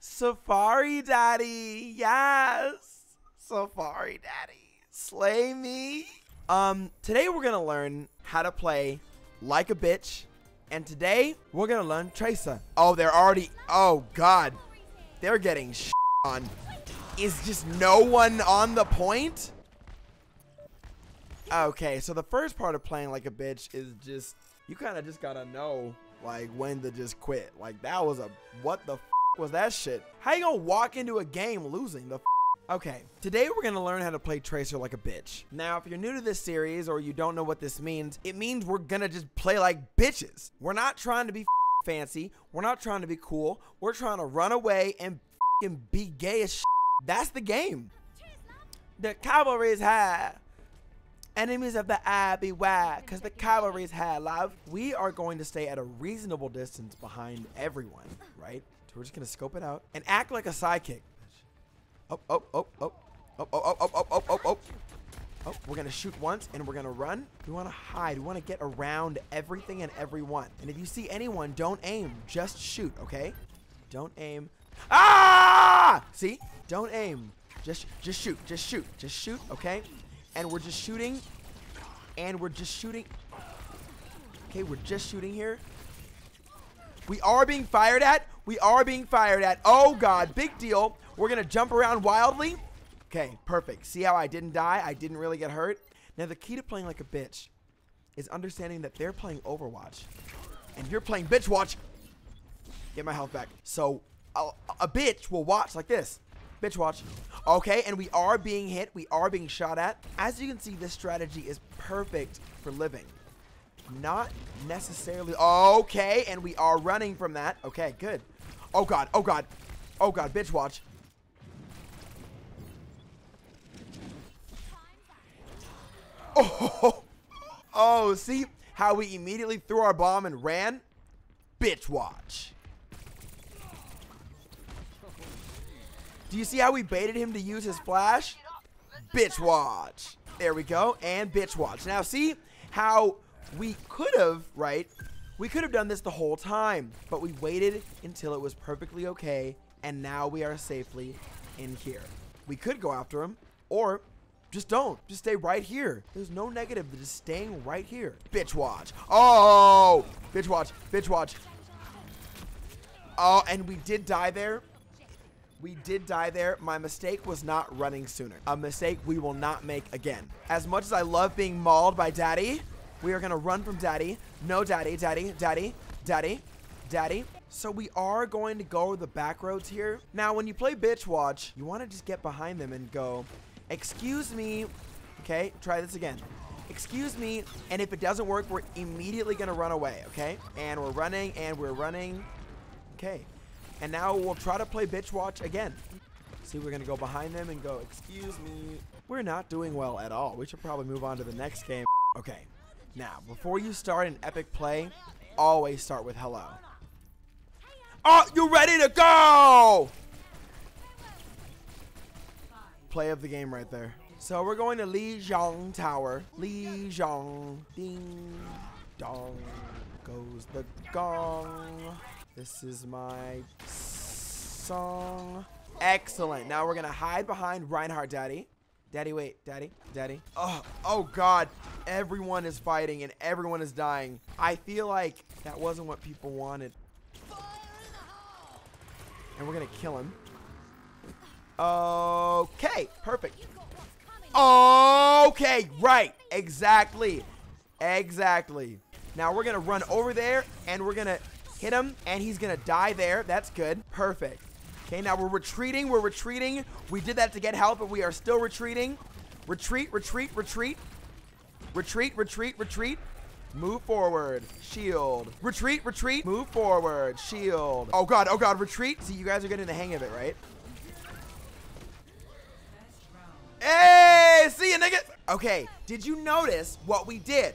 Safari Daddy, yes. Safari Daddy, slay me. Um, today we're gonna learn how to play like a bitch, and today we're gonna learn Tracer. Oh, they're already. Oh God, they're getting on. Is just no one on the point? Okay, so the first part of playing like a bitch is just you kind of just gotta know like when to just quit. Like that was a what the was that shit? How you gonna walk into a game losing the Okay, today we're gonna learn how to play Tracer like a bitch. Now, if you're new to this series or you don't know what this means, it means we're gonna just play like bitches. We're not trying to be fancy. We're not trying to be cool. We're trying to run away and be gay as. That's the game. The cavalry is high. Enemies of the eye beware, because the cavalry is high, love. We are going to stay at a reasonable distance behind everyone, right? So we're just to scope it out and act like a sidekick. Oh, oh, oh, oh. Oh, oh, oh, oh, oh, oh, oh, oh. We're to shoot once and we're to run. We want to hide. We want to get around everything and everyone. And if you see anyone, don't aim. Just shoot, okay? Don't aim. Ah! See? Don't aim. Just just shoot. Just shoot. Just shoot, okay? And we're just shooting. And we're just shooting. Okay, we're just shooting here. We are being fired at. We are being fired at. Oh, God. Big deal. We're going to jump around wildly. Okay, perfect. See how I didn't die? I didn't really get hurt. Now, the key to playing like a bitch is understanding that they're playing Overwatch. And you're playing Bitch Watch. Get my health back. So, a, a bitch will watch like this. Bitch watch. Okay, and we are being hit. We are being shot at. As you can see, this strategy is perfect for living. Not necessarily. Okay, and we are running from that. Okay, good. Oh, God. Oh, God. Oh, God. Bitch watch. Oh, oh, see how we immediately threw our bomb and ran? Bitch watch. Do you see how we baited him to use his flash? Bitch watch. There we go. And bitch watch. Now see how we could have, right? We could have done this the whole time, but we waited until it was perfectly okay, and now we are safely in here. We could go after him, or just don't. Just stay right here. There's no negative to just staying right here. Bitch watch. Oh, bitch watch. Bitch watch. Oh, and we did die there. We did die there. My mistake was not running sooner. A mistake we will not make again. As much as I love being mauled by daddy, we are to run from daddy. No, daddy, daddy, daddy, daddy, daddy. So we are going to go the back roads here. Now, when you play bitch watch, you want to just get behind them and go, excuse me. Okay, try this again. Excuse me. And if it doesn't work, we're immediately to run away. Okay, and we're running and we're running. Okay. And now we'll try to play bitch watch again. See, we're to go behind them and go, excuse me. We're not doing well at all. We should probably move on to the next game. Okay. Now, before you start an epic play, always start with hello. Oh, you ready to go? Play of the game right there. So we're going to Lijiang Tower. Lijiang. Ding. Dong. Goes the gong. This is my song. Excellent. Now we're going to hide behind Reinhardt, Daddy. Daddy, wait. Daddy? Daddy? Oh, oh, God. Everyone is fighting and everyone is dying. I feel like that wasn't what people wanted. And we're to kill him. Okay. Perfect. Okay. Right. Exactly. Exactly. Now we're to run over there and we're to hit him and he's to die there. That's good. Perfect. Okay, now we're retreating. We're retreating. We did that to get help, but we are still retreating. Retreat, retreat, retreat. Retreat, retreat, retreat. Move forward. Shield. Retreat, retreat. Move forward. Shield. Oh, God. Oh, God. Retreat. See, you guys are getting the hang of it, right? Hey, see you, nigga. Okay, did you notice what we did?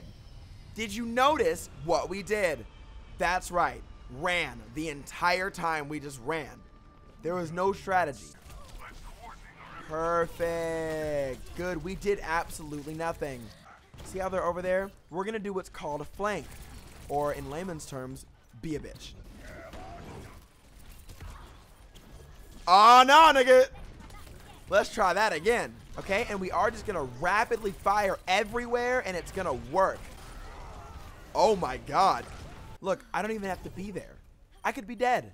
Did you notice what we did? That's right. Ran. The entire time we just ran. There was no strategy. Perfect. Good. We did absolutely nothing. See how they're over there? We're going to do what's called a flank. Or in layman's terms, be a bitch. Ah, oh, no, nigga. Let's try that again. Okay, and we are just going to rapidly fire everywhere, and it's going to work. Oh, my God. Look, I don't even have to be there. I could be dead.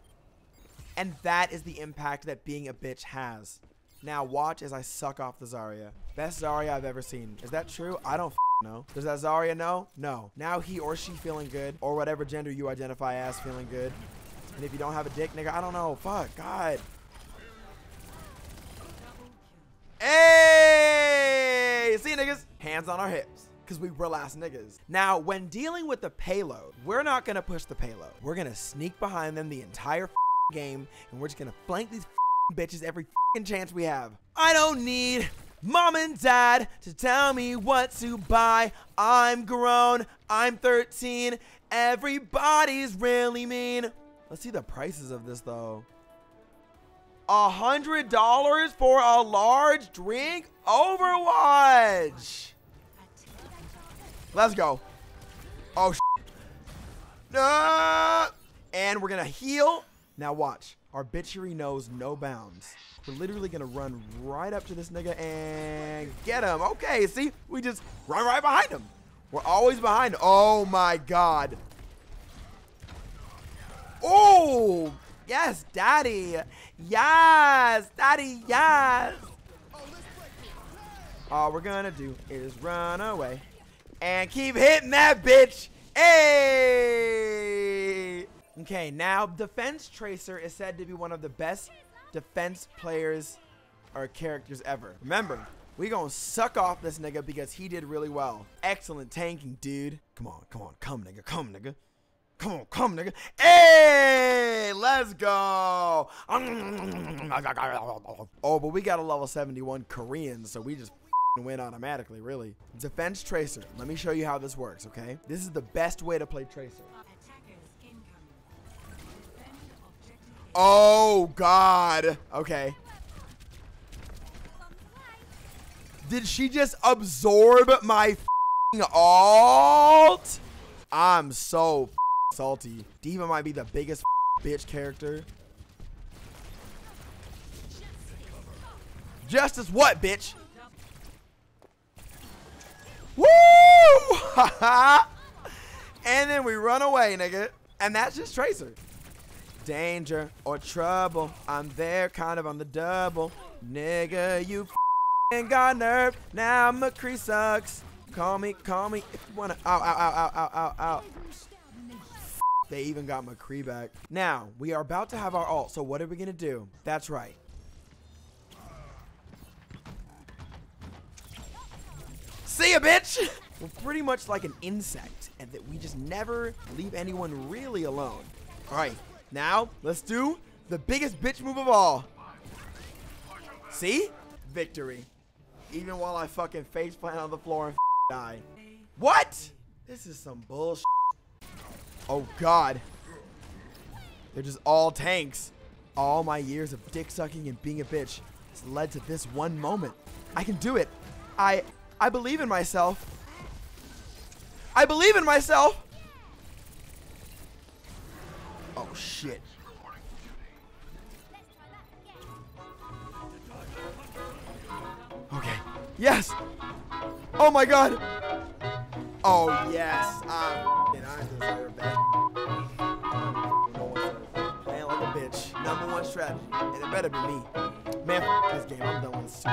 And that is the impact that being a bitch has. Now watch as I suck off the Zarya. Best Zarya I've ever seen. Is that true? I don't know. Does that Zarya know? No. Now he or she feeling good, or whatever gender you identify as feeling good. And if you don't have a dick, nigga, I don't know. Fuck, God. Hey! See, niggas? Hands on our hips. Because we real ass niggas. Now, when dealing with the payload, we're not going to push the payload. We're going to sneak behind them the entire game, and we're just to flank these bitches every chance we have. I don't need mom and dad to tell me what to buy. I'm grown, I'm 13, everybody's really mean. Let's see the prices of this though. A hundred dollars for a large drink? Overwatch! Let's go. Oh, no! And we're gonna heal. Now watch. Our bitchery knows no bounds. We're literally gonna run right up to this nigga and get him. Okay, see? We just run right behind him. We're always behind. Oh my god. Oh, yes, daddy. Yes, daddy, yes. All we're gonna do is run away and keep hitting that bitch. Hey! Okay, now Defense Tracer is said to be one of the best defense players or characters ever. Remember, we gonna suck off this nigga because he did really well. Excellent tanking, dude. Come on, come on, come nigga, come nigga. Come on, come nigga. Hey, let's go. Oh, but we got a level 71 Korean, so we just win automatically, really. Defense Tracer. Let me show you how this works, okay? This is the best way to play Tracer. Oh, God. Okay. Did she just absorb my ult? I'm so salty. D.Va might be the biggest bitch character. Justice what, bitch? Woo! and then we run away, nigga. And that's just Tracer danger or trouble. I'm there kind of on the double. Nigga, you f***ing got nerve. Now McCree sucks. Call me, call me if you wanna. Ow, ow, ow, ow, ow, ow, ow. They even got McCree back. Now, we are about to have our ult, so what are we gonna do? That's right. See ya, bitch! We're pretty much like an insect, and that we just never leave anyone really alone. All right, now, let's do the biggest bitch move of all. See? Victory. Even while I fucking face plant on the floor and die. What? This is some bullshit. Oh, God. They're just all tanks. All my years of dick sucking and being a bitch has led to this one moment. I can do it. I I believe in myself. I believe in myself. Oh, shit. Okay. Yes! Oh my god! Oh, yes. Ah, I'm I deserve that. Playing like a bitch. Number one strategy. And it better be me. Man, this game. I'm done with this